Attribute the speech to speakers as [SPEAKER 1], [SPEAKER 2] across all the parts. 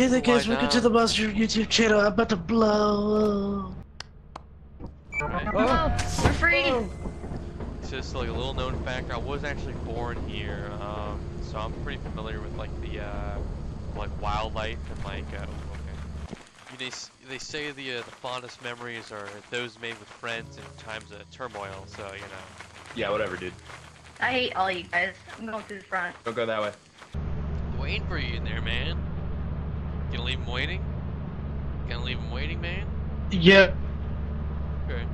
[SPEAKER 1] Hey there guys, welcome to the Moss Room YouTube channel. I'm about to blow.
[SPEAKER 2] Right?
[SPEAKER 3] Oh, we're free.
[SPEAKER 2] It's just like a little known fact. I was actually born here, um, so I'm pretty familiar with like the uh, like wildlife and like uh, okay. You- They they say the uh, the fondest memories are those made with friends in times of turmoil. So you know.
[SPEAKER 4] Yeah, whatever, dude.
[SPEAKER 3] I hate all you guys. I'm going to the front.
[SPEAKER 4] Don't go that way.
[SPEAKER 2] Waiting for you in there, man. Gonna leave him waiting? Gonna leave him waiting, man?
[SPEAKER 1] Yeah.
[SPEAKER 2] Okay.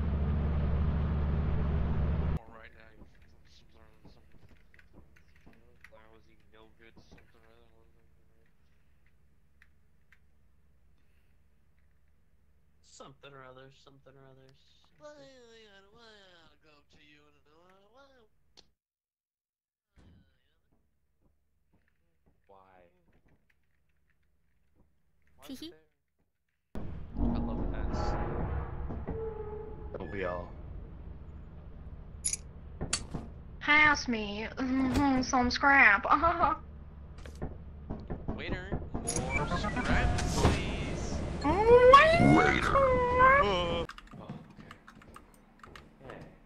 [SPEAKER 5] Something or others, something or others.
[SPEAKER 4] Why?
[SPEAKER 3] Teehee.
[SPEAKER 2] I love that.
[SPEAKER 4] Don't we all?
[SPEAKER 3] Pass me mhm, some scrap.
[SPEAKER 2] Waiter, more scrap, please.
[SPEAKER 3] Oh,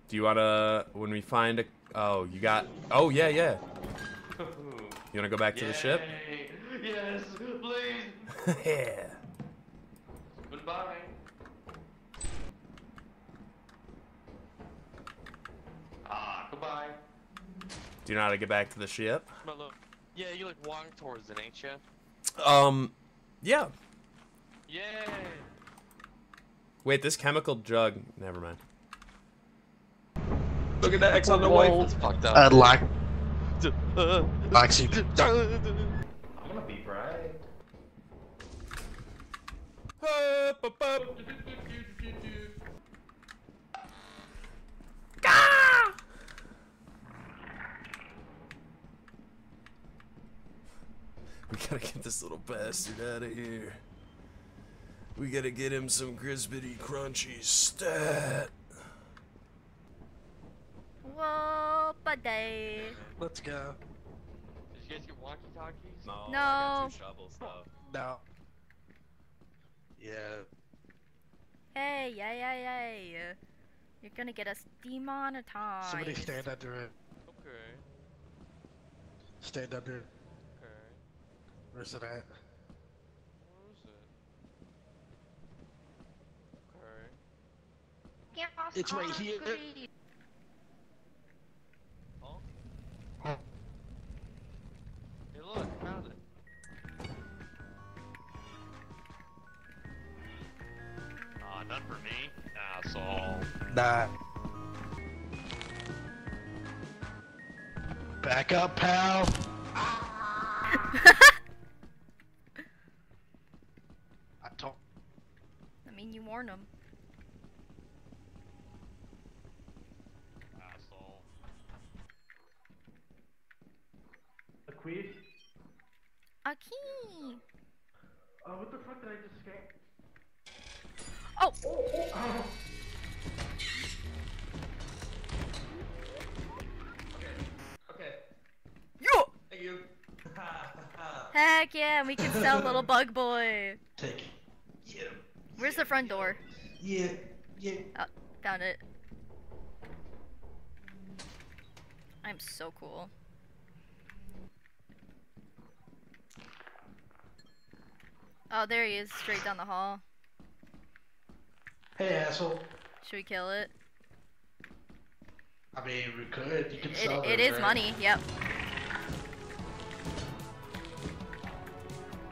[SPEAKER 4] Do you wanna when we find a? Oh, you got. Oh yeah, yeah. You wanna go back to the ship?
[SPEAKER 5] Yes, please.
[SPEAKER 4] yeah.
[SPEAKER 5] Goodbye. Ah, goodbye.
[SPEAKER 4] Do you know how to get back to the ship?
[SPEAKER 2] But look, yeah, you like walking towards it, ain't you?
[SPEAKER 4] Um, yeah.
[SPEAKER 2] Yay!
[SPEAKER 4] Wait, this chemical jug. Never mind. Look at that X on the way.
[SPEAKER 2] That's fucked up.
[SPEAKER 1] I'd like,
[SPEAKER 2] Uh,
[SPEAKER 1] like you.
[SPEAKER 4] I'm gonna be bright. Up, up, up. We gotta get this little bastard out of here. We gotta get him some crispity crunchy stat.
[SPEAKER 3] Whoa, buddy.
[SPEAKER 1] Let's go.
[SPEAKER 2] Did you guys get walkie-talkies?
[SPEAKER 4] No,
[SPEAKER 3] No.
[SPEAKER 4] I got two shovels though.
[SPEAKER 1] No. Yeah.
[SPEAKER 3] Hey, yay, yay, yay. You're gonna get us demonetized.
[SPEAKER 1] Somebody stand under it.
[SPEAKER 2] Okay.
[SPEAKER 1] Stand under it.
[SPEAKER 2] Okay.
[SPEAKER 1] Where's it at?
[SPEAKER 2] Where is it? Okay.
[SPEAKER 3] Get us
[SPEAKER 1] It's right here.
[SPEAKER 3] screen.
[SPEAKER 2] Oh.
[SPEAKER 1] Huh.
[SPEAKER 2] Hey, look, found it.
[SPEAKER 5] None for me. Asshole.
[SPEAKER 1] Nah. Back up, pal. I told.
[SPEAKER 3] I mean, you warned him.
[SPEAKER 5] Asshole.
[SPEAKER 1] A quiz?
[SPEAKER 3] A key.
[SPEAKER 1] Oh, what the fuck did I just get?
[SPEAKER 3] Oh,
[SPEAKER 4] Okay.
[SPEAKER 3] yo!
[SPEAKER 4] Thank you.
[SPEAKER 3] Heck yeah, we can sell little bug boy.
[SPEAKER 1] Take it. Yeah.
[SPEAKER 3] Where's the front door?
[SPEAKER 1] Yeah. Yeah.
[SPEAKER 3] Oh, found it. I'm so cool. Oh, there he is, straight down the hall.
[SPEAKER 1] Hey, asshole.
[SPEAKER 3] Should we kill it?
[SPEAKER 1] I mean, we could. You can
[SPEAKER 3] It,
[SPEAKER 1] sell
[SPEAKER 3] it
[SPEAKER 1] those,
[SPEAKER 3] is
[SPEAKER 1] right?
[SPEAKER 3] money, yep.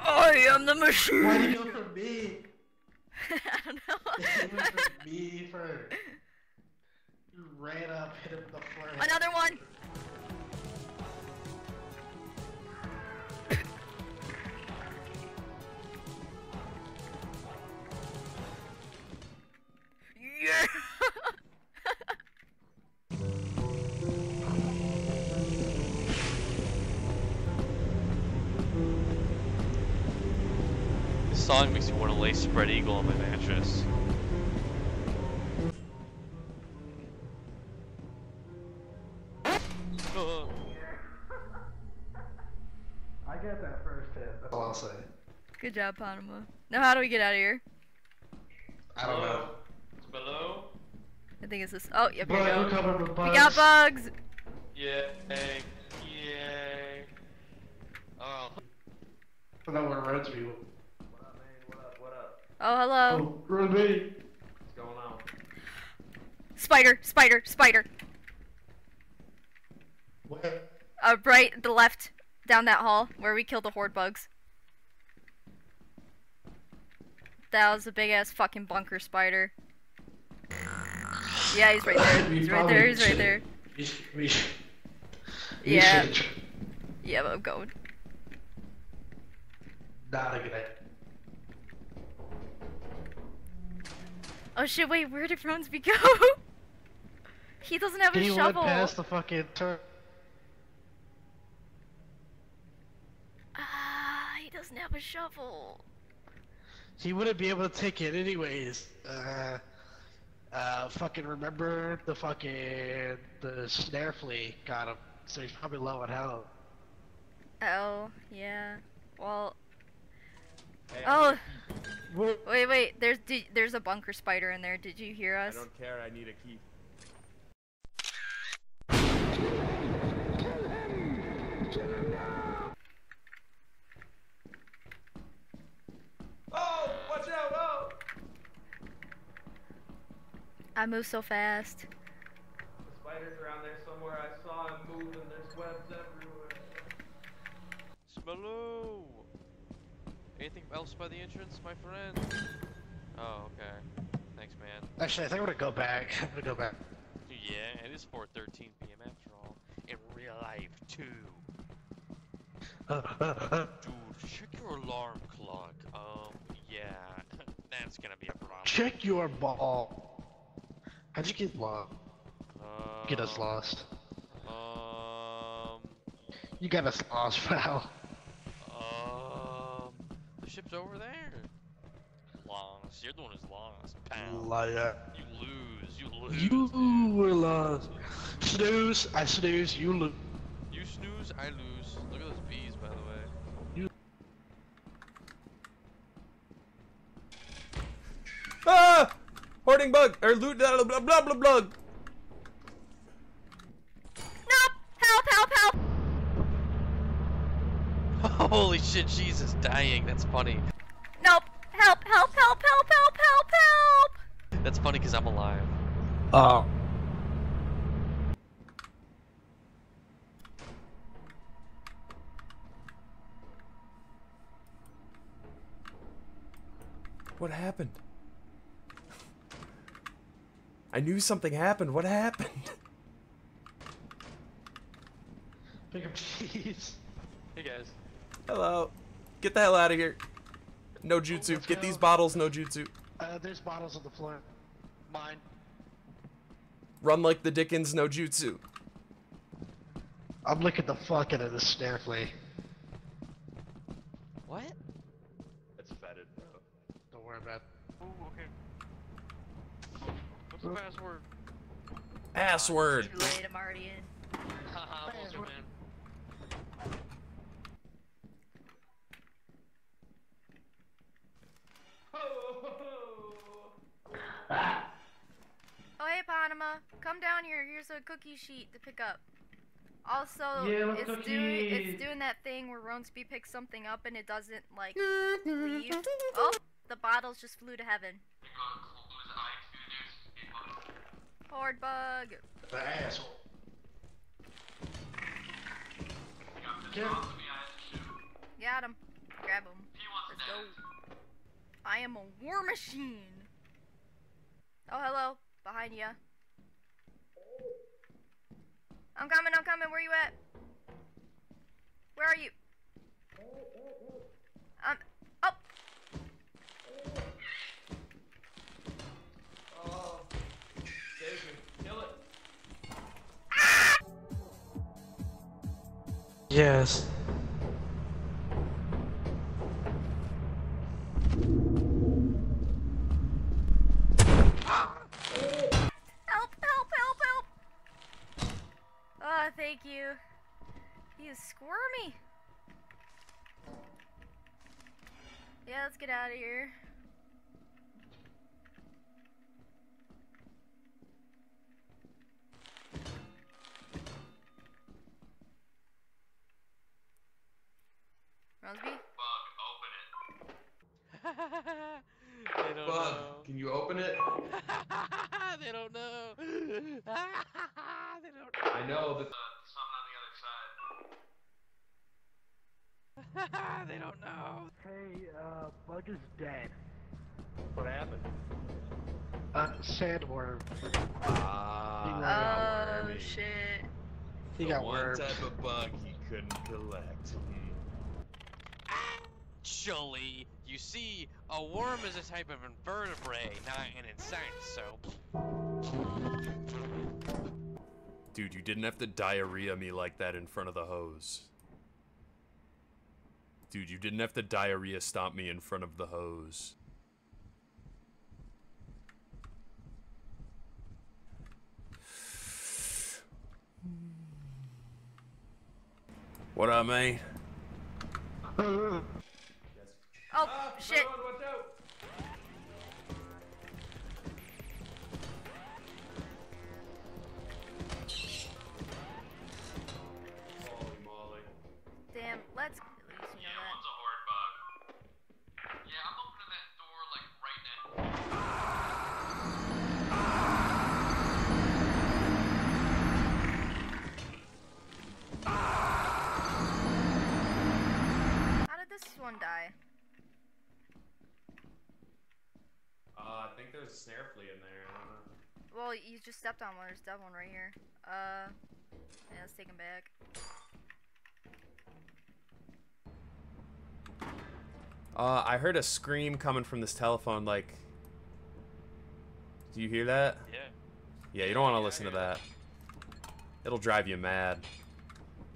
[SPEAKER 3] I am the machine!
[SPEAKER 1] Why did you go for me?
[SPEAKER 3] I don't know.
[SPEAKER 1] It went for me first. You ran up, hit him in the forehead.
[SPEAKER 3] Another one!
[SPEAKER 2] Song makes me want to lay spread eagle on my mattress.
[SPEAKER 1] I get that first hit. That's all I'll say.
[SPEAKER 3] Good job, Panama. Now how do we get out of here?
[SPEAKER 1] I don't know.
[SPEAKER 5] It's below.
[SPEAKER 3] I think it's this. Oh, yep, here we go.
[SPEAKER 1] covered with
[SPEAKER 3] We
[SPEAKER 1] bugs.
[SPEAKER 3] got bugs.
[SPEAKER 5] Yay. Yay. Oh.
[SPEAKER 1] I know where Reds be.
[SPEAKER 6] What up, man? What up? What up?
[SPEAKER 3] Oh, hello.
[SPEAKER 1] Oh, Ruby.
[SPEAKER 6] What's going on?
[SPEAKER 3] Spider, spider, spider.
[SPEAKER 1] Where?
[SPEAKER 3] Uh, right, the left, down that hall where we killed the horde bugs. That was a big ass fucking bunker spider. Yeah, he's right there. He's right there. He's right there.
[SPEAKER 1] We should, we should,
[SPEAKER 3] Yeah.
[SPEAKER 1] should tr-
[SPEAKER 3] Yeah, I'm going.
[SPEAKER 1] Not a good idea.
[SPEAKER 3] Oh shit! Wait, where did Ronsby go? he doesn't have a shovel.
[SPEAKER 1] He went past the fucking turn.
[SPEAKER 3] Ah, he doesn't have a shovel.
[SPEAKER 1] He wouldn't be able to take it anyways. Uh, uh, fucking remember the fucking the snare flea got him, so he's probably low on health.
[SPEAKER 3] Oh, yeah. Well,
[SPEAKER 6] Hey,
[SPEAKER 3] oh, wait, wait. There's di- there's a bunker spider in there. Did you hear us?
[SPEAKER 6] I don't care. I need a key. Oh, watch out! Oh!
[SPEAKER 3] I move so fast.
[SPEAKER 6] The spider's around there somewhere. I saw him moving. There's webs everywhere.
[SPEAKER 2] Smello! Anything else by the entrance, my friend? Oh, okay. Thanks, man.
[SPEAKER 1] Actually, I think I'm gonna go back. I'm gonna go back.
[SPEAKER 2] Yeah, it is 4:13 p.m. after all. In real life, too. Dude, check your alarm clock. Um, yeah, that's gonna be a problem.
[SPEAKER 1] Check your ball. How'd you get lost? Get us
[SPEAKER 2] Um,
[SPEAKER 1] lost.
[SPEAKER 2] Um,
[SPEAKER 1] You got us lost, pal.
[SPEAKER 2] The ship's over there. Lost. You're the one who's lost, pal.
[SPEAKER 1] Liar.
[SPEAKER 2] You lose. You lose.
[SPEAKER 1] You
[SPEAKER 2] dude.
[SPEAKER 1] were lost. Snooze. I snooze. You lose.
[SPEAKER 2] You snooze, I lose. Look at those bees, by the way.
[SPEAKER 4] Ah! Hoarding bug or loot blah blah blah blah blah.
[SPEAKER 3] Nope! Help! Help! Help!
[SPEAKER 2] Holy shit, Jesus, dying. That's funny.
[SPEAKER 3] Nope! Help! Help! Help! Help! Help! Help! Help!
[SPEAKER 2] That's funny because I'm alive.
[SPEAKER 1] Oh.
[SPEAKER 4] What happened? I knew something happened. What happened?
[SPEAKER 1] Pick up cheese.
[SPEAKER 2] Hey guys.
[SPEAKER 4] Hello. Get the hell out of here. No jutsu.
[SPEAKER 1] let's
[SPEAKER 4] Get
[SPEAKER 1] go.
[SPEAKER 4] these bottles. No jutsu.
[SPEAKER 1] Uh, there's bottles on the floor. Mine.
[SPEAKER 4] Run like the Dickens. No jutsu.
[SPEAKER 1] I'm looking the fuck out of this snare flea.
[SPEAKER 2] What?
[SPEAKER 6] It's fetid, bro.
[SPEAKER 1] Don't worry about it.
[SPEAKER 2] Oh, okay. What's the password?
[SPEAKER 4] Password.
[SPEAKER 3] Too late. I'm already in.
[SPEAKER 2] Haha, I'm in.
[SPEAKER 3] Hey Panama, come down here. Here's a cookie sheet to pick up. Also,
[SPEAKER 1] Yeah, what
[SPEAKER 3] it's doing it's doing that thing where Ronsby picks something up and it doesn't like leave. Oh, the bottles just flew to heaven. Horde bug.
[SPEAKER 1] The asshole. Get him.
[SPEAKER 3] Got him. Grab him. Let's go. I am a war machine. Oh hello, behind ya. I'm coming. I'm coming. Where you at? Where are you? Um. Oh.
[SPEAKER 6] Oh, save. Kill it.
[SPEAKER 1] Yes.
[SPEAKER 3] He is squirmy. let's get out of here. Rosby?
[SPEAKER 6] Bug, open it.
[SPEAKER 2] they don't
[SPEAKER 6] Bug,
[SPEAKER 2] know.
[SPEAKER 6] can you open it?
[SPEAKER 2] they don't know. they don't know.
[SPEAKER 6] I know that uh, something on the other side.
[SPEAKER 2] they don't know.
[SPEAKER 1] Hey, uh, Bug is dead.
[SPEAKER 5] What happened?
[SPEAKER 1] Uh, sandworm.
[SPEAKER 5] Ah,
[SPEAKER 3] Oh shit.
[SPEAKER 1] He
[SPEAKER 5] the
[SPEAKER 1] got
[SPEAKER 5] one
[SPEAKER 1] wormed.
[SPEAKER 5] type of bug he couldn't collect.
[SPEAKER 2] Actually, you see, a worm is a type of invertebrate, not an insect, so.
[SPEAKER 4] Dude, you didn't have to diarrhea me like that in front of the hose. Dude, you didn't have to diarrhea stomp me in front of the hose. What up, mate?
[SPEAKER 3] Oh shit. This one die?
[SPEAKER 6] Uh, I think there's a snare flea in there. I don't know.
[SPEAKER 3] Well, you just stepped on one. There's dead one right here. Uh, yeah, let's take him back.
[SPEAKER 4] Uh, I heard a scream coming from this telephone, like... Do you hear that?
[SPEAKER 2] Yeah.
[SPEAKER 4] Yeah, you don't want to
[SPEAKER 2] Yeah,
[SPEAKER 4] listen to that. It'll drive you mad.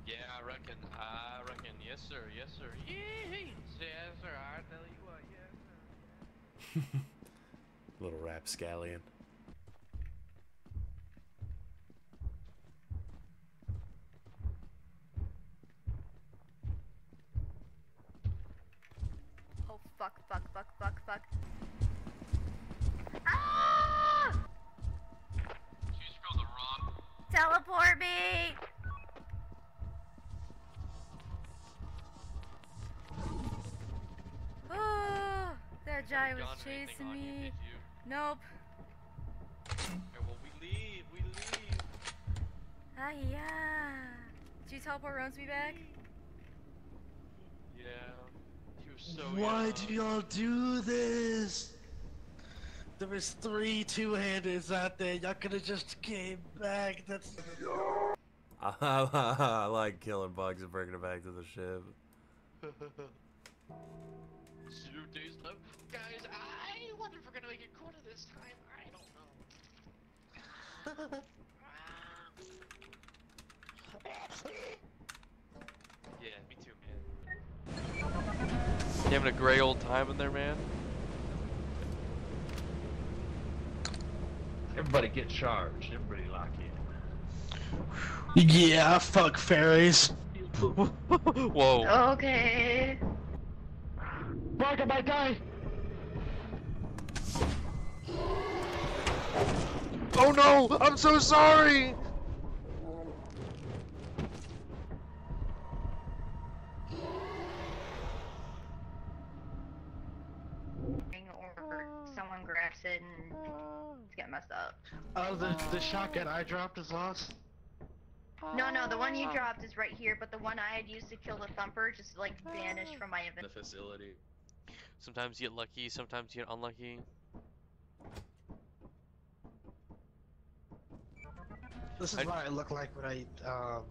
[SPEAKER 2] Yeah, I reckon. I reckon. Yes, sir. Yes, sir. Yes, sir. I tell you what. Yes, sir.
[SPEAKER 4] Little rapscallion.
[SPEAKER 3] Oh fuck, fuck, fuck, fuck, fuck. Chasing
[SPEAKER 2] on you,
[SPEAKER 3] me.
[SPEAKER 2] did you?
[SPEAKER 3] Nope.
[SPEAKER 2] Okay, well, we leave. We leave.
[SPEAKER 3] Ah, yeah. Did you teleport Ronsby back?
[SPEAKER 2] Yeah. He was so
[SPEAKER 1] Why
[SPEAKER 2] young.
[SPEAKER 1] do y'all do this? There was three two-handers out there. Y'all could have just came back. That's.
[SPEAKER 4] I like killing bugs and bringing it back to the ship.
[SPEAKER 2] Zero days left. Guys, I wonder if we're gonna make it quota this time. I don't know. yeah, me too, man. You having a gray old time in there, man?
[SPEAKER 5] Everybody get charged. Everybody lock in.
[SPEAKER 1] Yeah, fuck fairies.
[SPEAKER 2] Whoa.
[SPEAKER 3] Okay.
[SPEAKER 1] Fuck, I might die.
[SPEAKER 2] Oh no! I'm so sorry!
[SPEAKER 3] Or someone grabs it and it's getting messed up.
[SPEAKER 1] Oh, the the shotgun I dropped is lost.
[SPEAKER 3] No, no, the one you dropped is right here, but the one I had used to kill the thumper just like vanished from my inventory.
[SPEAKER 5] The facility.
[SPEAKER 2] Sometimes you get lucky, sometimes you get unlucky.
[SPEAKER 1] This is
[SPEAKER 2] I-
[SPEAKER 1] what I look like when I um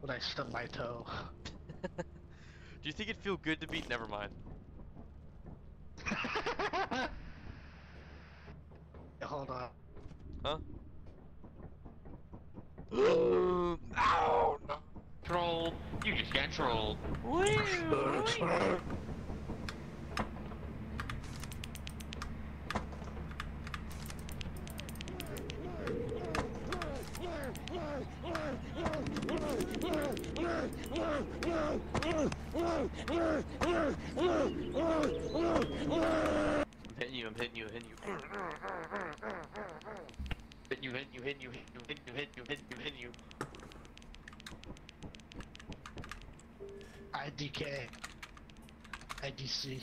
[SPEAKER 1] when I stub my toe.
[SPEAKER 2] Do you think it'd feel good to be? Never mind.
[SPEAKER 1] Hold on.
[SPEAKER 2] Huh? Ow! No.
[SPEAKER 5] Troll. You just got trolled. I'm hitting you, I'm hitting you, hitting you. Hit you, Hit you, Hit you,
[SPEAKER 1] Hit you,
[SPEAKER 6] Hit you,
[SPEAKER 4] Hit you, Hit
[SPEAKER 3] you. IDK. IDC.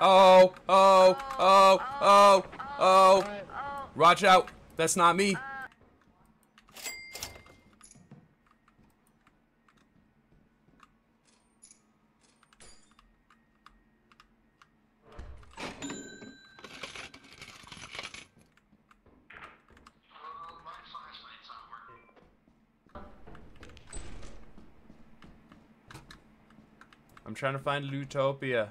[SPEAKER 3] Oh, oh,
[SPEAKER 4] oh, oh, oh. Oh, oh,
[SPEAKER 3] oh, oh.
[SPEAKER 4] Watch out. That's not me.
[SPEAKER 6] Oh, my flashlight's not working.
[SPEAKER 4] I'm trying to find Lootopia.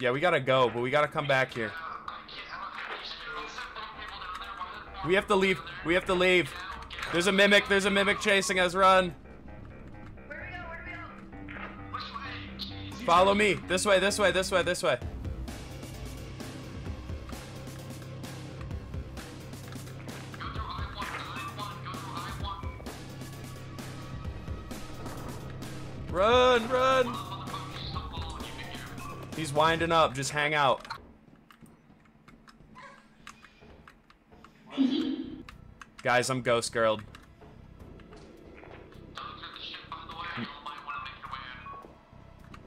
[SPEAKER 4] Yeah, we gotta go, but we gotta come back here. We have to leave. We have to leave. There's a mimic. There's a mimic chasing us. Run. Follow me. This way, this way, this way, this way. Run, run. He's winding up. Just hang out. Guys, I'm Ghost Girl.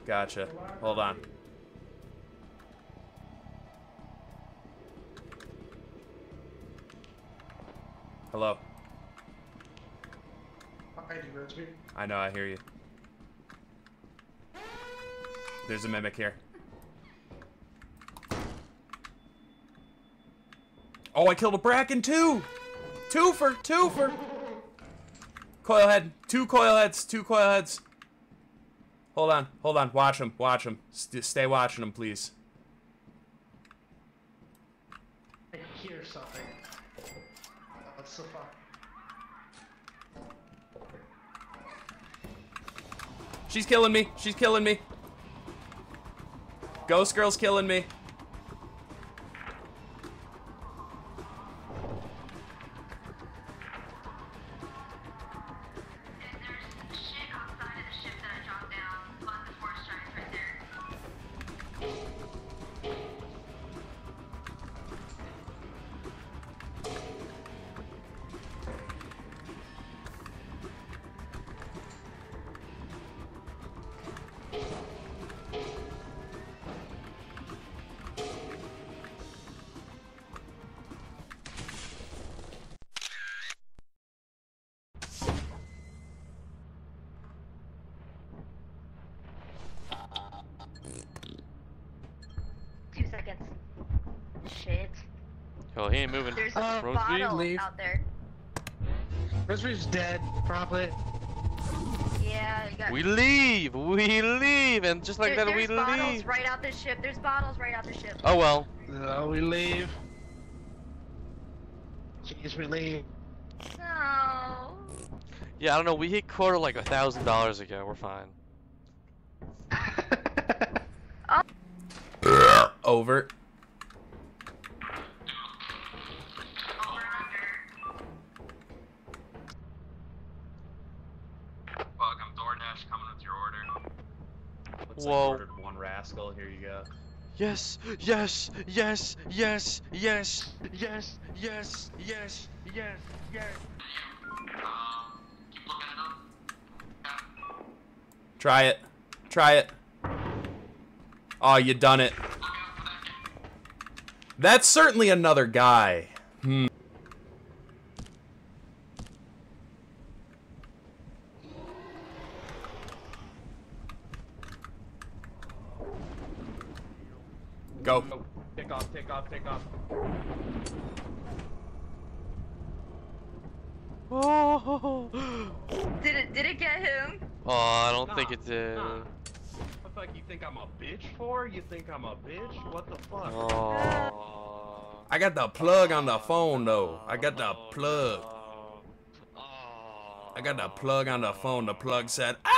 [SPEAKER 4] Gotcha. Hold on. Hello. I know, I hear you. There's a mimic here. Oh, I killed a bracken too! Two for, two for! Coil head, two coil heads, two coil heads. Hold on, hold on, watch him, watch him. St stay watching him, please.
[SPEAKER 1] I hear something. What's the fuck?
[SPEAKER 4] She's killing me, she's killing me. Ghost Girl's killing me.
[SPEAKER 2] Oh, he ain't moving.
[SPEAKER 3] There's a
[SPEAKER 1] Uh,
[SPEAKER 2] Rosemary,
[SPEAKER 3] bottle
[SPEAKER 1] leave.
[SPEAKER 3] out there.
[SPEAKER 1] Rosemary's dead, probably.
[SPEAKER 3] Yeah, got.
[SPEAKER 2] We leave! We leave! And just like
[SPEAKER 3] there,
[SPEAKER 2] that, we
[SPEAKER 3] there's bottles
[SPEAKER 2] leave!
[SPEAKER 3] right out the ship. There's bottles right out the ship.
[SPEAKER 2] Oh well.
[SPEAKER 1] No, we leave. Jeez, we leave.
[SPEAKER 3] No.
[SPEAKER 2] Yeah, I don't know. We hit quota like a thousand dollars ago. We're fine.
[SPEAKER 4] Over.
[SPEAKER 7] Looks
[SPEAKER 2] Whoa.
[SPEAKER 7] like you ordered one rascal. Here you go.
[SPEAKER 2] Yes, yes, yes, yes, yes, yes, yes, yes, yes, yes.
[SPEAKER 6] Um, keep looking it up. Yeah.
[SPEAKER 4] Try it. Try it. Oh, you done it.
[SPEAKER 6] Look out for that guy.
[SPEAKER 4] That's certainly another guy. Hmm. Go.
[SPEAKER 7] Go. Take off. Take off. Take off.
[SPEAKER 2] Oh,
[SPEAKER 3] Did it? Did it get him?
[SPEAKER 2] Oh I don't think
[SPEAKER 7] Nah,
[SPEAKER 2] it did.
[SPEAKER 7] nah. What the fuck you think I'm a bitch for? You think I'm a bitch? What the fuck?
[SPEAKER 2] Oh.
[SPEAKER 4] I got the plug on the phone though. I got the plug.
[SPEAKER 5] Oh.
[SPEAKER 4] I got the plug on the phone. The plug said, "Ah!"